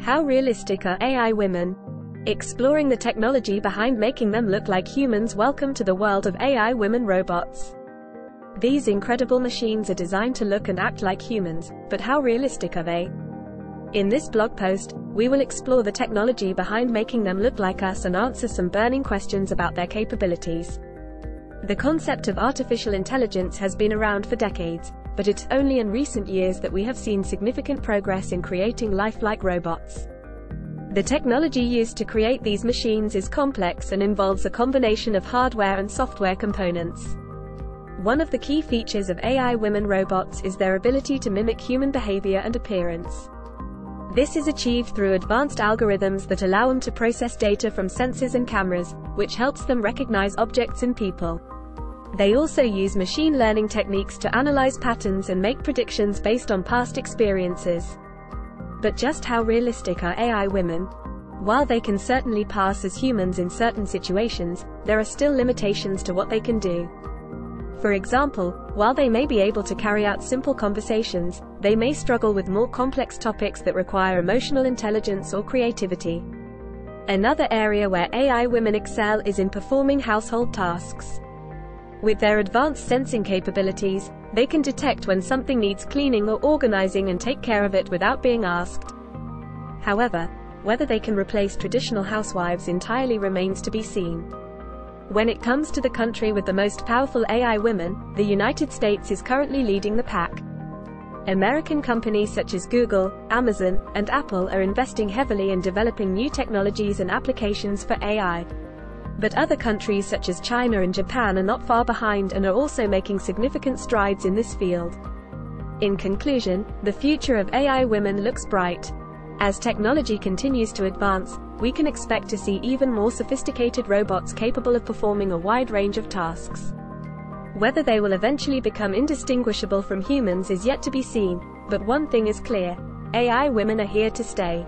How realistic are AI women? Exploring the technology behind making them look like humans. Welcome to the world of AI women robots. These incredible machines are designed to look and act like humans, but how realistic are they? In this blog post, we will explore the technology behind making them look like us and answer some burning questions about their capabilities. The concept of artificial intelligence has been around for decades, but it's only in recent years that we have seen significant progress in creating lifelike robots. The technology used to create these machines is complex and involves a combination of hardware and software components. One of the key features of AI women robots is their ability to mimic human behavior and appearance. This is achieved through advanced algorithms that allow them to process data from sensors and cameras, which helps them recognize objects and people. They also use machine learning techniques to analyze patterns and make predictions based on past experiences. But just how realistic are AI women? While they can certainly pass as humans in certain situations, there are still limitations to what they can do. For example, while they may be able to carry out simple conversations, they may struggle with more complex topics that require emotional intelligence or creativity. Another area where AI women excel is in performing household tasks. With their advanced sensing capabilities, they can detect when something needs cleaning or organizing and take care of it without being asked. However, whether they can replace traditional housewives entirely remains to be seen. When it comes to the country with the most powerful AI women, the United States is currently leading the pack. American companies such as Google, Amazon, and Apple are investing heavily in developing new technologies and applications for AI. But other countries such as China and Japan are not far behind and are also making significant strides in this field. In conclusion, the future of AI women looks bright. As technology continues to advance, we can expect to see even more sophisticated robots capable of performing a wide range of tasks. Whether they will eventually become indistinguishable from humans is yet to be seen, but one thing is clear. AI women are here to stay.